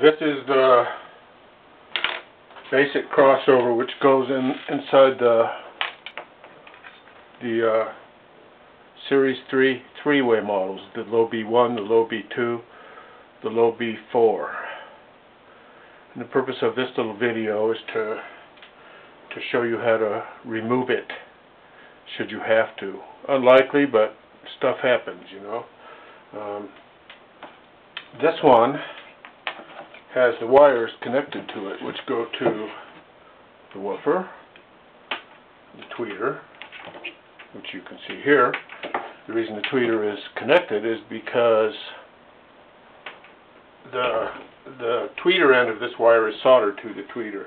This is the basic crossover which goes in inside the the uh, Series 3 three-way models, the low B1, the low B2, the low B4. And the purpose of this little video is to to show you how to remove it should you have to. Unlikely, but stuff happens, you know. Um, this one has the wires connected to it, which go to the woofer, the tweeter, which you can see here. The reason the tweeter is connected is because the the tweeter end of this wire is soldered to the tweeter.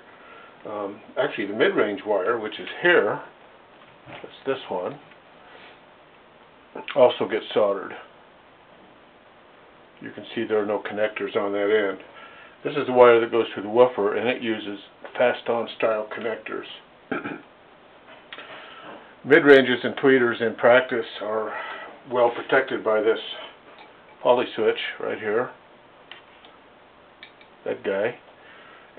Um, actually, the mid-range wire, which is here, that's this one, also gets soldered. You can see there are no connectors on that end. This is the wire that goes to the woofer, and it uses fast-on style connectors. Mid-ranges and tweeters in practice are well protected by this poly switch right here. That guy.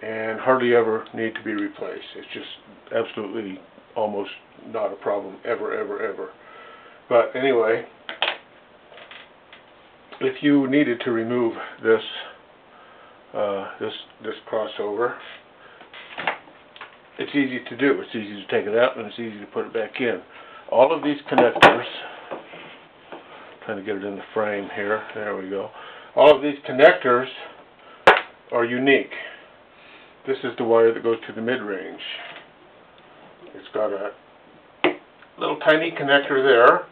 And hardly ever need to be replaced. It's just absolutely almost not a problem ever, ever, ever. But anyway, if you needed to remove this uh, this this crossover, it's easy to do. It's easy to take it out and it's easy to put it back in. All of these connectors, trying to get it in the frame here. There we go. All of these connectors are unique. This is the wire that goes to the mid-range. It's got a little tiny connector there.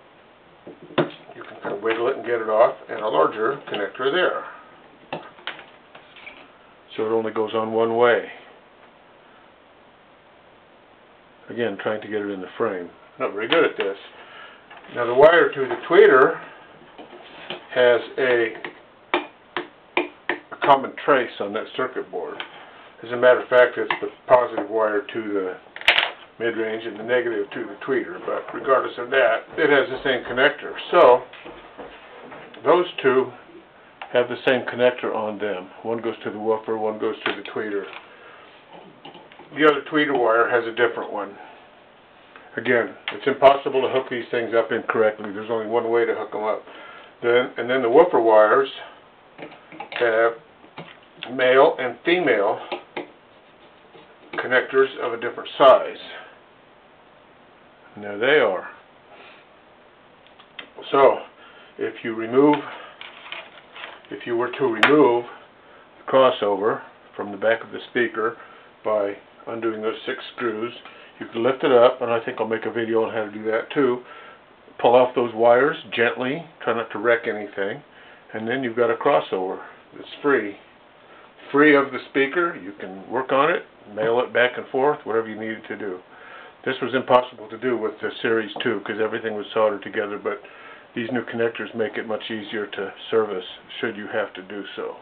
You can kind of wiggle it and get it off, and a larger connector there. So it only goes on one way. Again, trying to get it in the frame. Not very good at this. Now the wire to the tweeter has a, a common trace on that circuit board. As a matter of fact, it's the positive wire to the mid-range and the negative to the tweeter, but regardless of that, it has the same connector. So, those two have the same connector on them. One goes to the woofer, one goes to the tweeter. The other tweeter wire has a different one. Again, it's impossible to hook these things up incorrectly. There's only one way to hook them up. Then, and then the woofer wires have male and female connectors of a different size. And there they are. So, if you remove, if you were to remove the crossover from the back of the speaker by undoing those six screws, you can lift it up, and I think I'll make a video on how to do that too. Pull off those wires gently, try not to wreck anything, and then you've got a crossover that's free. Free of the speaker, you can work on it, mail it back and forth, whatever you needed to do. This was impossible to do with the Series 2 because everything was soldered together, but these new connectors make it much easier to service should you have to do so.